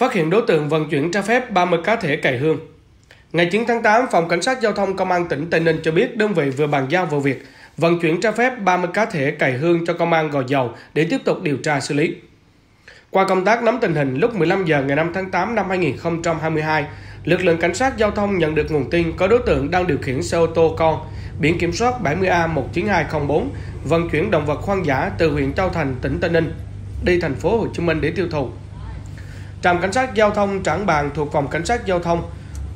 phát hiện đối tượng vận chuyển trái phép 30 cá thể cày hương. Ngày 9 tháng 8, Phòng Cảnh sát Giao thông Công an tỉnh Tây Ninh cho biết đơn vị vừa bàn giao vụ việc vận chuyển trái phép 30 cá thể cày hương cho Công an Gò Dầu để tiếp tục điều tra xử lý. Qua công tác nắm tình hình lúc 15 giờ ngày 5 tháng 8 năm 2022, lực lượng cảnh sát giao thông nhận được nguồn tin có đối tượng đang điều khiển xe ô tô con biển kiểm soát 70A19204 vận chuyển động vật hoang dã từ huyện Châu Thành, tỉnh Tây Ninh đi thành phố Hồ Chí Minh để tiêu thụ. Trạm cảnh sát giao thông Trảng Bàng thuộc phòng cảnh sát giao thông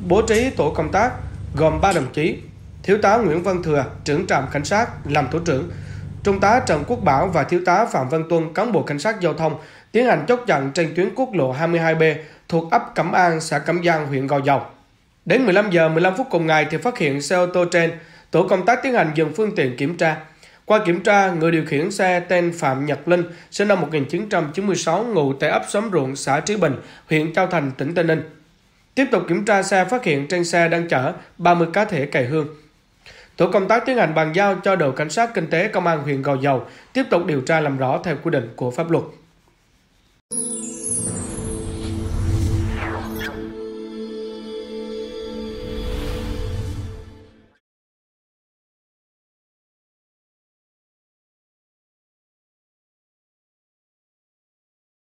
bố trí tổ công tác gồm 3 đồng chí: Thiếu tá Nguyễn Văn Thừa, trưởng trạm cảnh sát làm tổ trưởng, Trung tá Trần Quốc Bảo và Thiếu tá Phạm Văn Tuân, cán bộ cảnh sát giao thông tiến hành chốt chặn trên tuyến quốc lộ 22B thuộc ấp Cẩm An, xã Cẩm Giang, huyện Gò Dầu. Đến 15 giờ 15 phút cùng ngày thì phát hiện xe ô tô trên, tổ công tác tiến hành dừng phương tiện kiểm tra. Qua kiểm tra, người điều khiển xe tên Phạm Nhật Linh, sinh năm 1996, ngụ tại ấp Xóm Ruộng, xã Trí Bình, huyện Châu Thành, tỉnh Tây Ninh. Tiếp tục kiểm tra xe phát hiện trên xe đang chở 30 cá thể cày hương. Tổ công tác tiến hành bàn giao cho đội cảnh sát kinh tế công an huyện Gò Dầu tiếp tục điều tra làm rõ theo quy định của pháp luật.